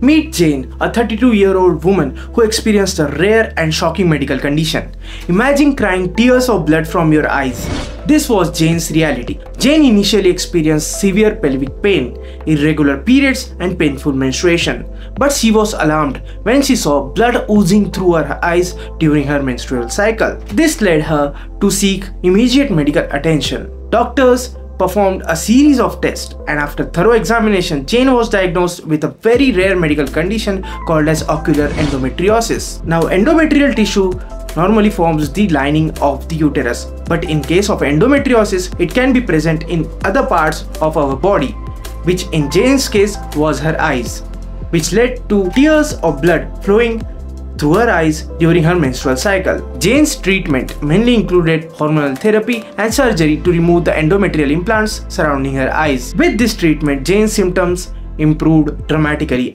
Meet Jane, a 32 year old woman who experienced a rare and shocking medical condition. Imagine crying tears of blood from your eyes. This was Jane's reality. Jane initially experienced severe pelvic pain, irregular periods, and painful menstruation. But she was alarmed when she saw blood oozing through her eyes during her menstrual cycle. This led her to seek immediate medical attention. Doctors performed a series of tests and after thorough examination, Jane was diagnosed with a very rare medical condition called as ocular endometriosis. Now endometrial tissue normally forms the lining of the uterus but in case of endometriosis it can be present in other parts of our body which in Jane's case was her eyes which led to tears of blood flowing through her eyes during her menstrual cycle. Jane's treatment mainly included hormonal therapy and surgery to remove the endometrial implants surrounding her eyes. With this treatment, Jane's symptoms improved dramatically